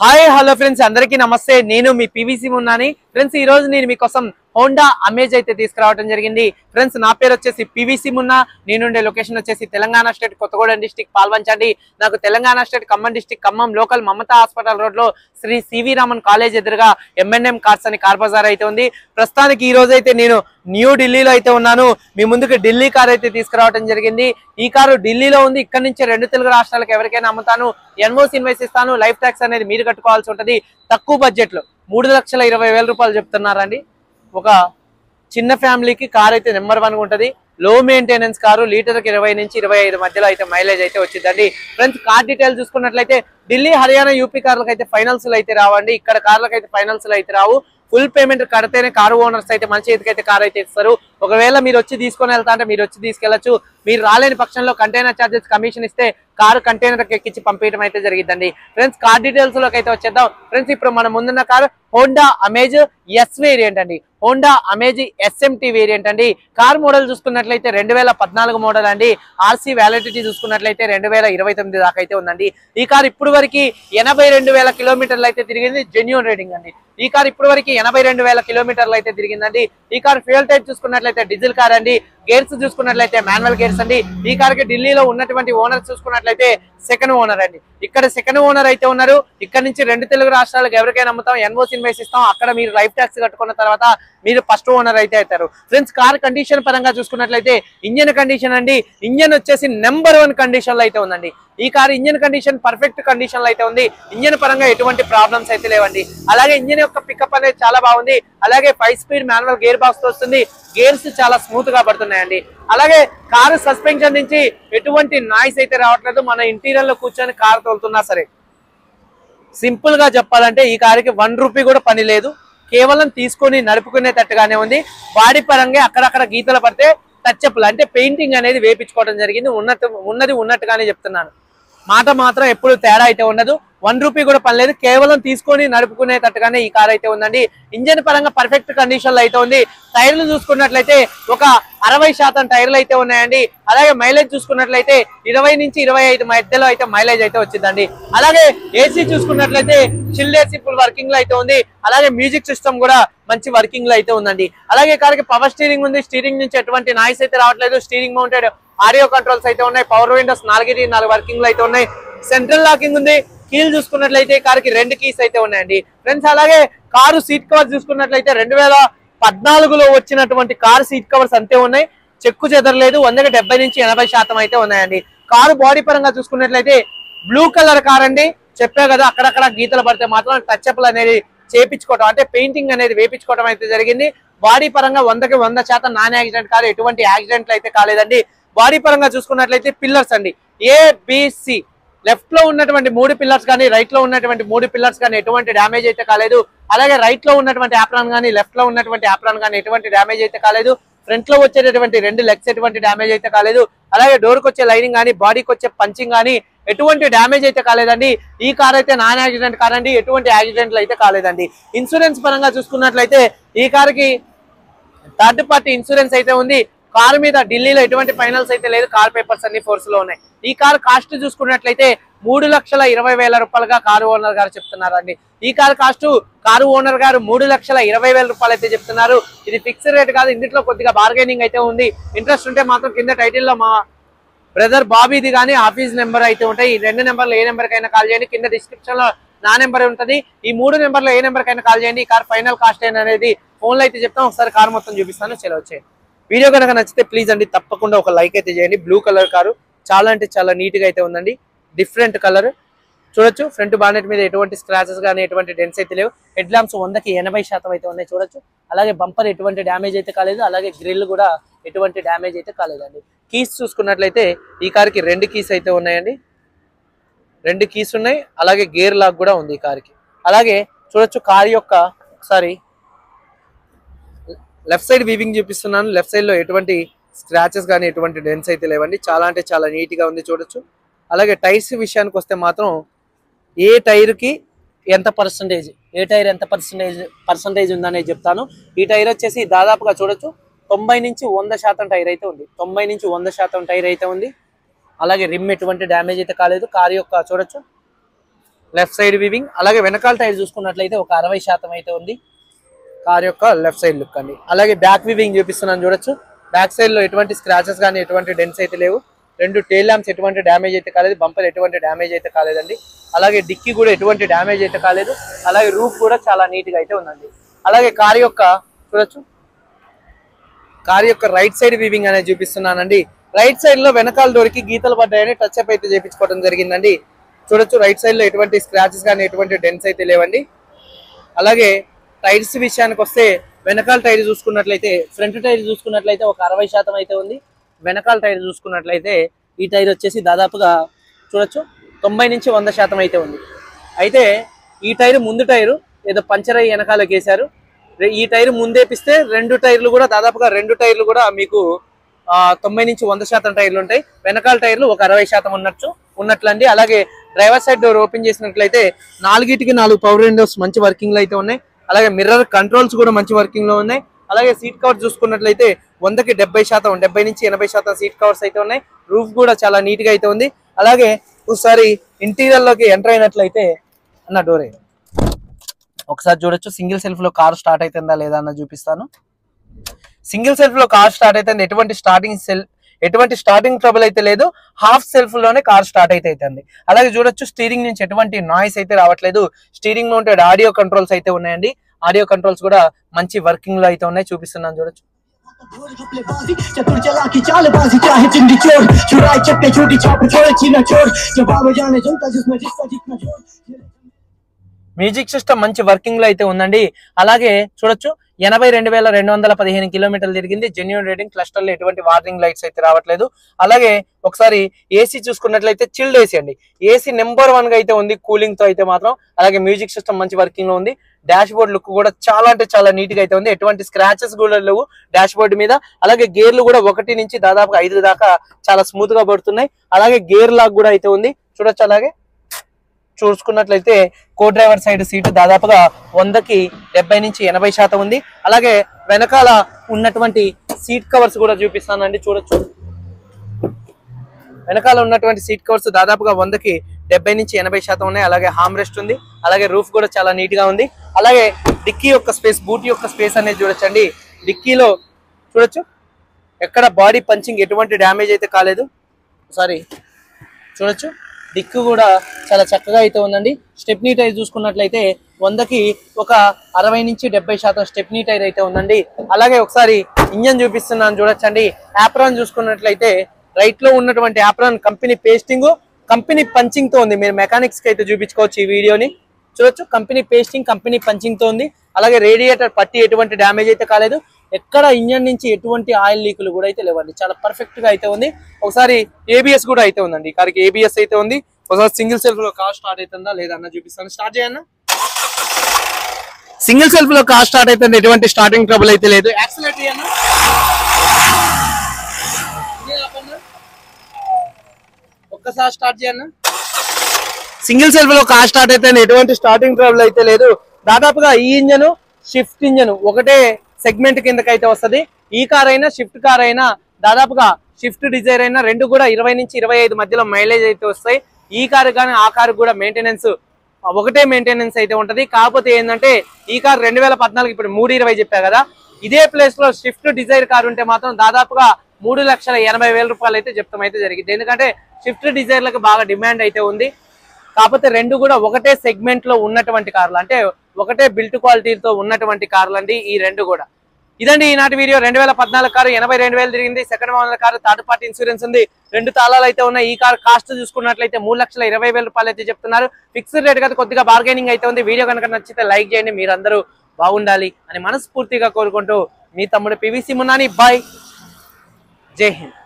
Hi hello friends అందరికీ నమస్తే. నేను మీ పివిసి ఉన్నాని ఫ్రెండ్స్ ఈ రోజు నేను మీకోసం హోండా అమేజ్ అయితే తీసుకురావడం జరిగింది. ఫ్రెండ్స్ నా పేరు వచ్చేసి పివిసి మున్నా. నేనుండే లొకేషన్ వచ్చేసి తెలంగాణ స్టేట్ కొత్తగూడెం డిస్టిక్ పాల్వంచండి. నాకు Telangana state Khammam district Khammam local Mamata hospital రోడ్లో శ్రీ సివి రామన్ కాలేజ్ ఎదురుగా ఎంఎన్ఎం కార్స్ అని కార్ బజార్ అయితే ఉంది. ప్రస్తుతానికి ఈ రోజు అయితే నేను న్యూ ఢిల్లీలో అయితే ఉన్నాను. మీ ముందుకు ఢిల్లీ కార్ అయితే తీసుకురావడం జరిగింది. ఈ కారు ఢిల్లీలో ఉంది. ఇక్కడ నుంచి రెండు తెలుగు రాష్ట్రాలకు ఎవరికైనా అమ్ముతాను. ఎన్ఓసి ఇన్వెస్ట్ ఇస్తాను లైఫ్ ట్యాక్స్ అనేది మీరు కట్టుకోవాల్సి ఉంటుంది. తక్కువ బడ్జెట్లో మూడు లక్షల ఇరవై వేల రూపాయలు చెప్తున్నారండి ఒక చిన్న ఫ్యామిలీకి కార్ అయితే నెంబర్ వన్ ఉంటది. లో మెయింటెనెన్స్ కారు లీటర్కి ఇరవై నుంచి ఇరవై ఐదు మధ్యలో అయితే మైలేజ్ అయితే వచ్చిందండి. ఫ్రెండ్స్ కార్ డీటెయిల్స్ చూసుకున్నట్లయితే ఢిల్లీ హర్యానా యూపీ కార్లకు అయితే ఫైనల్స్ అయితే రావండి. ఇక్కడ కార్లకు అయితే ఫైనల్స్ అయితే రావు. ఫుల్ పేమెంట్ కడితేనే కారు ఓనర్స్ అయితే మంచి చేతికి అయితే కార్ అయితే ఇస్తారు. ఒకవేళ మీరు వచ్చి తీసుకొని వెళ్తా అంటే మీరు వచ్చి తీసుకెళ్ళొచ్చు మీరు రాలేని పక్షంలో కంటైనర్ చార్జెస్ కమిషన్ ఇస్తే కారు కంటైనర్ ఎక్కించి పంపించడం అయితే జరిగిందండి ఫ్రెండ్స్ కార్ డీటెయిల్స్లోకి అయితే వచ్చేద్దాం. ఫ్రెండ్స్ ఇప్పుడు మనం ముందున్న car Honda Amaze S variant అండి. హోండా అమేజ్ ఎస్ఎంటీ వేరియంట్ అండి. కార్ మోడల్ చూసుకున్నట్లయితే రెండు వేల పద్నాలుగు మోడల్ అండి. ఆర్సీ వ్యాలిడిటీ చూసుకున్నట్లయితే రెండు వేల ఇరవై తొమ్మిది దాకా అయితే ఉందండి. ఈ కార్ ఇప్పుడు వరకు ఎనభై రెండు వేల కిలోమీటర్లు అయితే తిరిగింది. జెన్యున్ రేటింగ్ అండి. ఈ కార్ ఇప్పుడు వరకు ఎనభై రెండు వేల కిలోమీటర్లు అయితే తిరిగిందండి. ఈ కార్ ఫ్యూల్ టైప్ చూసుకున్నట్లయితే డీజిల్ కార్ అండి. గేర్స్ చూసుకున్నట్లయితే మాన్యువల్ గేర్స్ అండి. ఈ కార్కి ఢిల్లీలో ఉన్నటువంటి ఓనర్ చూసుకున్నట్లయితే సెకండ్ ఓనర్ అండి. ఇక్కడ సెకండ్ ఓనర్ అయితే ఉన్నారు. ఇక్కడ నుంచి రెండు తెలుగు రాష్ట్రాలకు ఎవరికైనా అమ్ముతాం ఎన్ఓసి ఇన్వెస్ట్ ఇస్తాం అక్కడ మీరు లైఫ్ ట్యాక్స్ కట్టుకున్న తర్వాత మీరు ఫస్ట్ ఓనర్ అయితే అవుతారు. ఫ్రెండ్స్ కార్ కండిషన్ పరంగా చూసుకున్నట్లయితే ఇంజన్ కండిషన్ అండి. ఇంజన్ వచ్చేసి నెంబర్ వన్ కండిషన్లో అయితే ఉందండి. ఈ కార్ ఇంజన్ కండిషన్ పర్ఫెక్ట్ కండిషన్లో అయితే ఉంది. ఇంజన్ పరంగా ఎటువంటి ప్రాబ్లమ్స్ అయితే లేవండి. అలాగే ఇంజన్ యొక్క పికప్ అనేది చాలా బాగుంది. అలాగే ఫైవ్ స్పీడ్ మాన్యువల్ గేర్ బాక్స్తో వస్తుంది. గేర్స్ చాలా స్మూత్గా పడుతున్నాయండి. అలాగే కారు సస్పెన్షన్ నుంచి ఎటువంటి నాయిస్ అయితే రావట్లేదు. మన ఇంటీరియర్లో కూర్చొని కారు తోలుతున్నా సరే. సింపుల్గా చెప్పాలంటే ఈ కారుకి వన్ రూపీ కూడా పని లేదు. కేవలం తీసుకొని నడుపుకునేటట్టుగానే ఉంది. బాడీ పరంగా అక్కడక్కడ గీతలు పడితే టచ్అప్లు అంటే పెయింటింగ్ అనేది వేపించుకోవడం జరిగింది. ఉన్నట్టు ఉన్నది ఉన్నట్టుగానే చెప్తున్నాను. మాట మాత్రం ఎప్పుడు తేడా అయితే ఉండదు. వన్ రూపీ కూడా పనిలేదు కేవలం తీసుకొని నడుపుకునేటట్టుగానే ఈ కార్ అయితే ఉందండి. ఇంజన్ పరంగా పర్ఫెక్ట్ కండిషన్లో అయితే ఉంది. టైర్లు చూసుకున్నట్లయితే ఒక అరవై శాతం టైర్లు అయితే ఉన్నాయండి. అలాగే మైలేజ్ చూసుకున్నట్లయితే ఇరవై నుంచి ఇరవై ఐదు మధ్యలో అయితే మైలేజ్ అయితే వచ్చిందండి. అలాగే ఏసీ చూసుకున్నట్లయితే చిల్ ఏసీ ఫుల్ వర్కింగ్లో అయితే ఉంది. అలాగే మ్యూజిక్ సిస్టమ్ కూడా మంచి వర్కింగ్లో అయితే ఉందండి. అలాగే కారికి పవర్ స్టీరింగ్ ఉంది. స్టీరింగ్ నుంచి ఎటువంటి నాయిస్ అయితే రావట్లేదు. స్టీరింగ్ మౌంటెడ్ ఆడియో కంట్రోల్స్ అయితే ఉన్నాయి. పవర్ విండోస్ నాలుగు నాలుగు వర్కింగ్లో అయితే ఉన్నాయి. సెంట్రల్ లాకింగ్ ఉంది. కీల్ చూసుకున్నట్లయితే కారుకి రెండు కీస్ అయితే ఉన్నాయండి. ఫ్రెండ్స్ అలాగే కారు సీట్ కవర్ చూసుకున్నట్లయితే రెండు వేల పద్నాలుగులో వచ్చినటువంటి కారు సీట్ కవర్స్ అంతే ఉన్నాయి. చెక్కు చెదరలేదు వందకి డెబ్బై నుంచి ఎనభై శాతం అయితే ఉన్నాయండి. కారు బాడీ పరంగా చూసుకున్నట్లయితే బ్లూ కలర్ కార్ అండి. చెప్పా కదా అక్కడక్కడ గీతలు పడితే మాత్రం టచ్అప్లు అనేది చేపించుకోవటం అంటే పెయింటింగ్ అనేది వేపించుకోవడం అయితే జరిగింది. బాడీ పరంగా వందకి వంద శాతం నాన్ యాక్సిడెంట్ కాదు ఎటువంటి యాక్సిడెంట్లు అయితే కాలేదండి. బాడీ పరంగా చూసుకున్నట్లయితే పిల్లర్స్ అండి. ఏబిసి లెఫ్ట్లో ఉన్నటువంటి మూడు పిల్లర్స్ కానీ రైట్లో ఉన్నటువంటి మూడు పిల్లర్స్ కానీ ఎటువంటి డ్యామేజ్ అయితే కాలేదు. అలాగే రైట్లో ఉన్నటువంటి యాప్రాన్ కానీ లెఫ్ట్లో ఉన్నటువంటి యాప్రాన్ కానీ ఎటువంటి డ్యామేజ్ అయితే కాలేదు. ఫ్రంట్లో వచ్చేటటువంటి రెండు లెగ్స్ ఎటువంటి డ్యామేజ్ అయితే కాలేదు. అలాగే డోర్కి వచ్చే లైనింగ్ కానీ బాడీకి వచ్చే పంచింగ్ కానీ ఎటువంటి డ్యామేజ్ అయితే కాలేదండి. ఈ కార్ అయితే నాన్ యాక్సిడెంట్ కార్ అండి. ఎటువంటి యాక్సిడెంట్లు అయితే కాలేదండి. ఇన్సూరెన్స్ పరంగా చూసుకున్నట్లయితే ఈ కార్కి థర్డ్ పార్టీ ఇన్సూరెన్స్ అయితే ఉంది. కార్ మీద ఢిల్లీలో ఎటువంటి ఫైనల్స్ అయితే లేదు. కార్ పేపర్స్ అన్ని ఫోర్స్లో ఉన్నాయి. ఈ కార్ కాస్ట్ చూసుకున్నట్లయితే మూడు లక్షల ఇరవై వేల రూపాయలుగా కారు ఓనర్ గారు చెప్తున్నారండి. ఈ కార్ కాస్ట్ కారు ఓనర్ గారు మూడు లక్షల ఇరవై వేల రూపాయలు అయితే చెప్తున్నారు. ఇది ఫిక్స్డ్ రేట్ కాదు ఇందులో కొద్దిగా బార్గెనింగ్ అయితే ఉంది. ఇంట్రెస్ట్ ఉంటే మాత్రం కింద టైటిల్లో మా బ్రదర్ బాబీది కానీ ఆఫీస్ నెంబర్ అయితే ఉంటాయి. ఈ రెండు నెంబర్లు ఏ నెంబర్ కైనా కాల్ చేయండి. కింద డిస్క్రిప్షన్లో నా నెంబర్ ఉంటుంది. ఈ మూడు నెంబర్లో ఏ నెంబర్ కైనా కాల్ చేయండి. ఈ కార్ ఫైనల్ కాస్ట్ అనేది ఫోన్లో అయితే చెప్తాం. ఒకసారి కార్ మొత్తం చూపిస్తాను. చలో వీడియో కనుక నచ్చితే ప్లీజ్ అండి తప్పకుండా ఒక లైక్ అయితే చేయండి. బ్లూ కలర్ కారు చాలా అంటే చాలా నీట్గా అయితే ఉందండి. డిఫరెంట్ కలర్ చూడొచ్చు ఫ్రంట్ బానెట్ మీద ఎటువంటి స్క్రాచెస్ కానీ ఎటువంటి డెన్స్ అయితే లేవు. హెడ్ ల్యాంప్స్ వందకి ఎనభై శాతం అయితే ఉన్నాయి చూడొచ్చు. అలాగే బంపర్ ఎటువంటి డ్యామేజ్ అయితే కాలేదు. అలాగే గ్రిల్ కూడా ఎటువంటి డ్యామేజ్ అయితే కాలేదండి. కీస్ చూసుకున్నట్లయితే ఈ కార్కి రెండు కీస్ అయితే ఉన్నాయండి. రెండు కీస్ ఉన్నాయి అలాగే గేర్ లాక్ కూడా ఉంది ఈ కార్కి. అలాగే చూడొచ్చు కార్ యొక్క ఒకసారి లెఫ్ట్ సైడ్ వీవింగ్ చూపిస్తున్నాను. లెఫ్ట్ సైడ్లో ఎటువంటి స్క్రాచెస్ కానీ ఎటువంటి డెన్స్ అయితే లేవండి. చాలా అంటే చాలా నీట్గా ఉంది చూడొచ్చు. అలాగే టైర్స్ విషయానికి వస్తే మాత్రం ఏ టైర్కి ఎంత పర్సంటేజ్ ఏ టైర్ ఎంత పర్సంటేజ్ పర్సంటేజ్ ఉందనేది చెప్తాను. ఈ టైర్ వచ్చేసి దాదాపుగా చూడొచ్చు తొంభై నుంచి వంద శాతం టైర్ అయితే ఉంది. తొంభై నుంచి వంద శాతం టైర్ అయితే ఉంది. అలాగే రిమ్ ఎటువంటి డ్యామేజ్ అయితే కాలేదు. కార్ యొక్క చూడొచ్చు. లెఫ్ట్ సైడ్ వివింగ్ అలాగే వెనకాల టైర్ చూసుకున్నట్లయితే ఒక అరవై శాతం అయితే ఉంది. కార్ యొక్క లెఫ్ట్ సైడ్ లుక్ అండి. అలాగే బ్యాక్ వివింగ్ చూపిస్తున్నాను చూడొచ్చు. బ్యాక్ సైడ్లో ఎటువంటి స్క్రాచెస్ కానీ ఎటువంటి డెన్స్ అయితే లేవు. రెండు టైల్ ల్యాంప్స్ ఎటువంటి డ్యామేజ్ అయితే కాలేదు. బంపర్ ఎటువంటి డ్యామేజ్ అయితే కాలేదండి. అలాగే డిక్కీ కూడా ఎటువంటి డ్యామేజ్ అయితే కాలేదు. అలాగే రూఫ్ కూడా చాలా నీట్గా అయితే ఉందండి. అలాగే కార్ యొక్క చూడొచ్చు. కార్ యొక్క రైట్ సైడ్ వీవింగ్ అనేది చూపిస్తున్నానండి. రైట్ సైడ్లో వెనకాల డోర్కి గీతలు పడ్డాయని టచ్ అప్ అయితే చేయించుకోవడం జరిగిందండి. చూడొచ్చు. రైట్ సైడ్లో ఎటువంటి స్క్రాచెస్ కానీ ఎటువంటి డెన్స్ అయితే లేవండి. అలాగే టైర్స్ విషయానికి వస్తే వెనకాల టైర్ చూసుకున్నట్లయితే ఫ్రంట్ టైర్ చూసుకున్నట్లయితే ఒక అరవై శాతం అయితే ఉంది. వెనకాల టైర్ చూసుకున్నట్లయితే ఈ టైర్ వచ్చేసి దాదాపుగా చూడొచ్చు తొంభై నుంచి వంద శాతం అయితే ఉంది. అయితే ఈ టైర్ ముందు టైరు ఏదో పంచర్ అయ్యి వెనకాలకి వేశారు ఈ టైర్ ముందేపిస్తే రెండు టైర్లు కూడా దాదాపుగా రెండు టైర్లు కూడా మీకు తొంభై నుంచి వంద శాతం టైర్లు ఉంటాయి. వెనకాల టైర్లు ఒక అరవై శాతం ఉన్నట్టు ఉన్నట్లండి. అలాగే డ్రైవర్ సైడ్ డోర్ ఓపెన్ చేసినట్లయితే నాలుగిటికి నాలుగు పవర్ విండోస్ మంచి వర్కింగ్లు అయితే ఉన్నాయి. అలాగే మిర్రర్ కంట్రోల్స్ కూడా మంచి వర్కింగ్లో ఉన్నాయి. అలాగే సీట్ కవర్ చూసుకున్నట్లయితే వందకి డెబ్బై శాతం డెబ్బై నుంచి ఎనభై శాతం సీట్ కవర్స్ అయితే ఉన్నాయి. రూఫ్ కూడా చాలా నీట్గా అయితే ఉంది. అలాగే ఒకసారి ఇంటీరియర్లోకి ఎంటర్ అయినట్లయితే అన్న డోరే ఒకసారి చూడొచ్చు. సింగిల్ సెల్ఫ్లో కార్ స్టార్ట్ అవుతుందా లేదా అన్న చూపిస్తాను. సింగిల్ సెల్ఫ్లో కార్ స్టార్ట్ అయితే ఎటువంటి స్టార్టింగ్ సెల్ ఎటువంటి స్టార్టింగ్ ట్రబుల్ అయితే లేదు. హాఫ్ సెల్ఫ్లోనే కార్ స్టార్ట్ అయితే అవుతుంది. అలాగే చూడొచ్చు స్టీరింగ్ నుంచి ఎటువంటి నాయిస్ అయితే రావట్లేదు. స్టీరింగ్లో ఉంటే ఆడియో కంట్రోల్స్ అయితే ఉన్నాయండి. ఆడియో కంట్రోల్స్ కూడా మంచి వర్కింగ్లో అయితే ఉన్నాయి. చూపిస్తున్నాను చూడొచ్చు. మ్యూజిక్ సిస్టమ్ మంచి వర్కింగ్లో అయితే ఉందండి. అలాగే చూడొచ్చు ఎనభై రెండు వేల రెండు వందల పదిహేను కిలోమీటర్లు తిరిగింది. జెన్యున్ రేటింగ్ క్లస్టర్లో ఎటువంటి వార్నింగ్ లైట్స్ అయితే రావట్లేదు. అలాగే ఒకసారి ఏసీ చూసుకున్నట్లయితే చిల్డ్ ఏసీ అండి. ఏసీ నెంబర్ వన్గా అయితే ఉంది కూలింగ్తో అయితే మాత్రం. అలాగే మ్యూజిక్ సిస్టమ్ మంచి వర్కింగ్లో ఉంది. డాష్ బోర్డ్ లుక్ కూడా చాలా అంటే చాలా నీట్గా అయితే ఉంది. ఎటువంటి స్క్రాచెస్ కూడా లేవు డాష్ బోర్డ్ మీద. అలాగే గేర్లు కూడా ఒకటి నుంచి దాదాపు ఐదు దాకా చాలా స్మూత్గా పడుతున్నాయి. అలాగే గేర్ లాక్ కూడా అయితే ఉంది. చూడొచ్చు అలాగే. చూసుకున్నట్లయితే కో డ్రైవర్ సైడ్ సీటు దాదాపుగా వందకి డెబ్బై నుంచి ఎనభై శాతం ఉంది. అలాగే వెనకాల ఉన్నటువంటి సీట్ కవర్స్ కూడా చూపిస్తానండి చూడొచ్చు. వెనకాల ఉన్నటువంటి సీట్ కవర్స్ దాదాపుగా వందకి డెబ్బై నుంచి ఎనభై శాతం ఉన్నాయి. అలాగే హామ్ రెస్ట్ ఉంది. అలాగే రూఫ్ కూడా చాలా నీట్గా ఉంది. అలాగే డిక్కీ యొక్క స్పేస్ బూట్ యొక్క స్పేస్ అనేది చూడొచ్చండి. డిక్కీలో చూడొచ్చు. ఎక్కడ బాడీ పంచింగ్ ఎటువంటి డ్యామేజ్ అయితే కాలేదు. సారీ చూడొచ్చు. డిక్కు కూడా చాలా చక్కగా అయితే ఉందండి. స్టెప్నీ టైర్ చూసుకున్నట్లయితే వందకి ఒక అరవై నుంచి డెబ్బై శాతం స్టెప్నీ టైర్ అయితే ఉందండి. అలాగే ఒకసారి ఇంజన్ చూపిస్తున్నాను చూడొచ్చండి. యాప్రాన్ చూసుకున్నట్లయితే రైట్లో ఉన్నటువంటి యాప్రాన్ కంపెనీ పేస్టింగ్ కంపెనీ పంచింగ్తో ఉంది. మీరు మెకానిక్స్కి అయితే చూపించుకోవచ్చు ఈ వీడియోని. చూడొచ్చు కంపెనీ పేస్టింగ్ కంపెనీ పంచింగ్తో ఉంది. అలాగే రేడియేటర్ పట్టి ఎటువంటి డ్యామేజ్ అయితే కాలేదు. ఎక్కడ ఇంజన్ నుంచి ఎటువంటి ఆయిల్ లీకులు కూడా అయితే లేవండి. చాలా పర్ఫెక్ట్గా అయితే ఉంది. ఒకసారి ఏబిఎస్ కూడా అయితే ఉందండి. ఈ కార్కి ఏబిఎస్ అయితే ఉంది. ఒకసారి సింగిల్ సెల్ఫ్లో కార్ స్టార్ట్ అవుతుందా లేదా అన్న చూపిస్తాను. స్టార్ట్ చేయన్న సింగిల్ సెల్ఫ్లో కార్ స్టార్ట్ అవుతుంది? ఎటువంటి స్టార్టింగ్ ట్రబుల్ అయితే లేదు. యాక్సిలేట్ చేయన్న ఒక్కసారి స్టార్ట్ చేయన్న సింగిల్ సెల్ఫ్లో కార్ స్టార్ట్ అయితే ఎటువంటి స్టార్టింగ్ ట్రబుల్ అయితే లేదు. దాదాపుగా ఈ ఇంజన్ షిఫ్ట్ ఇంజన్ ఒకటే సెగ్మెంట్ కిందకి అయితే వస్తది. ఈ కార్ అయినా షిఫ్ట్ కార్ అయినా దాదాపుగా షిఫ్ట్ డిజైర్ అయినా రెండు కూడా ఇరవై నుంచి ఇరవై ఐదు మధ్యలో మైలేజ్ అయితే వస్తాయి. ఈ కారు కానీ ఆ కారు కూడా మెయింటెనెన్స్ ఒకటే మెయింటెనెన్స్ అయితే ఉంటుంది. కాకపోతే ఏంటంటే ఈ కార్ రెండు వేల పద్నాలుగు ఇప్పుడు మూడు ఇరవై చెప్పా కదా. ఇదే ప్లేస్లో షిఫ్ట్ డిజైర్ కార్ ఉంటే మాత్రం దాదాపుగా మూడు లక్షల ఎనభై వేల రూపాయలు అయితే చెప్తాం అయితే జరిగింది. ఎందుకంటే షిఫ్ట్ డిజైర్లకు బాగా డిమాండ్ అయితే ఉంది. కాకపోతే రెండు కూడా ఒకటే సెగ్మెంట్లో ఉన్నటువంటి కార్లు. అంటే ఒకటే బిల్ట్ క్వాలిటీతో ఉన్నటువంటి కార్లు అండి ఈ రెండు కూడా. ఇదండి ఈనాటి వీడియో. రెండు వేల పద్నాలుగు కారు ఎనభై రెండు వేలు తిరిగింది. Second model car third party insurance ఉంది. రెండు తాళాలు అయితే ఉన్నాయి. ఈ కార్ కాస్ట్ చూసుకున్నట్లయితే మూడు లక్షల ఇరవై వేల రూపాయలు అయితే చెప్తున్నారు. ఫిక్స్డ్ రేట్ కదా కొద్దిగా బార్గెనింగ్ అయితే ఉంది. వీడియో కనుక నచ్చితే లైక్ చేయండి. మీరందరూ బాగుండాలి అని మనస్ఫూర్తిగా కోరుకుంటూ మీ తమ్ముడు పివిసి మున్నాని బాయ్. జై హింద్.